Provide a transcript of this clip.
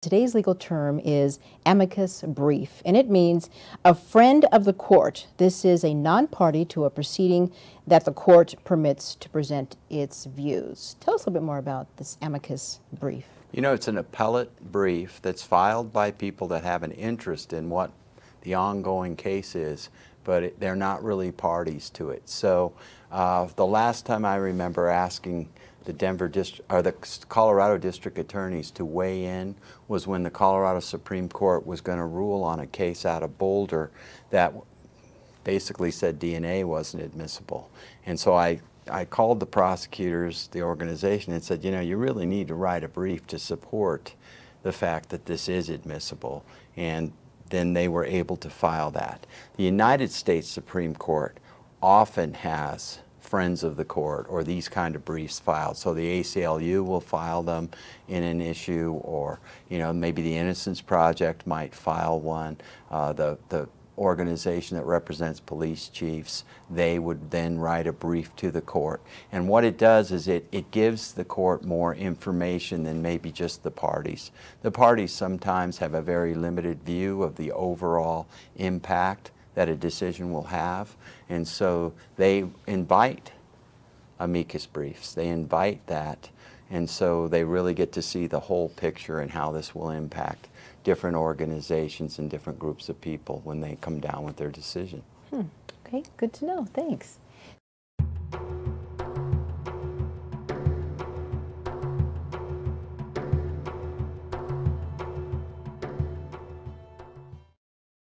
today's legal term is amicus brief, and it means a friend of the court. This is a non party to a proceeding that the court permits to present its views. Tell us a little bit more about this amicus brief. You know, it's an appellate brief that's filed by people that have an interest in what the ongoing case is, but it, they're not really parties to it. So uh, the last time I remember asking the Denver district or the Colorado district attorneys to weigh in was when the Colorado Supreme Court was going to rule on a case out of Boulder that basically said DNA wasn't admissible. And so I, I called the prosecutors, the organization, and said, you know, you really need to write a brief to support the fact that this is admissible. And then they were able to file that. The United States Supreme Court often has friends of the court or these kind of briefs filed. So the ACLU will file them in an issue or, you know, maybe the Innocence Project might file one. Uh, the, the organization that represents police chiefs, they would then write a brief to the court. And what it does is it, it gives the court more information than maybe just the parties. The parties sometimes have a very limited view of the overall impact that a decision will have. And so they invite amicus briefs. They invite that. And so they really get to see the whole picture and how this will impact different organizations and different groups of people when they come down with their decision. Hmm. Okay, good to know. Thanks.